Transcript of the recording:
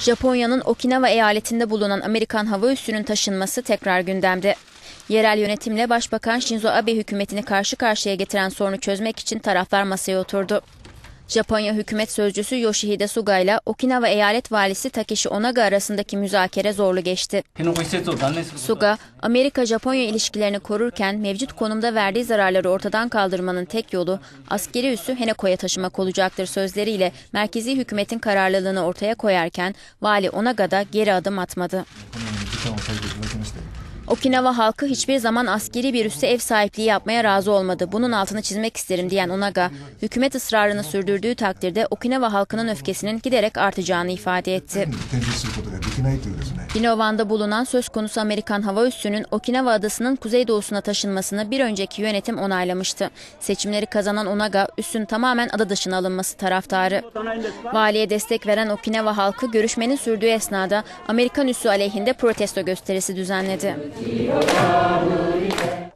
Japonya'nın Okinawa eyaletinde bulunan Amerikan hava üssünün taşınması tekrar gündemde. Yerel yönetimle Başbakan Shinzo Abe hükümetini karşı karşıya getiren sorunu çözmek için taraflar masaya oturdu. Japonya hükümet sözcüsü Yoshihide Suga ile Okinawa eyalet valisi Takeshi Onaga arasındaki müzakere zorlu geçti. Suga, Amerika-Japonya ilişkilerini korurken mevcut konumda verdiği zararları ortadan kaldırmanın tek yolu askeri üssü Heneko'ya taşımak olacaktır sözleriyle merkezi hükümetin kararlılığını ortaya koyarken vali Onaga da geri adım atmadı. Okinawa halkı hiçbir zaman askeri bir üsse ev sahipliği yapmaya razı olmadı. Bunun altını çizmek isterim diyen Onaga, hükümet ısrarını sürdürdüğü takdirde Okinawa halkının öfkesinin giderek artacağını ifade etti. Binovan'da bulunan söz konusu Amerikan hava üssünün Okinawa adasının kuzeydoğusuna taşınmasını bir önceki yönetim onaylamıştı. Seçimleri kazanan Onaga, üssün tamamen ada dışına alınması taraftarı. Valiye destek veren Okinawa halkı görüşmenin sürdüğü esnada Amerikan üssü aleyhinde protesto gösterisi düzenledi. Jehovah will defend.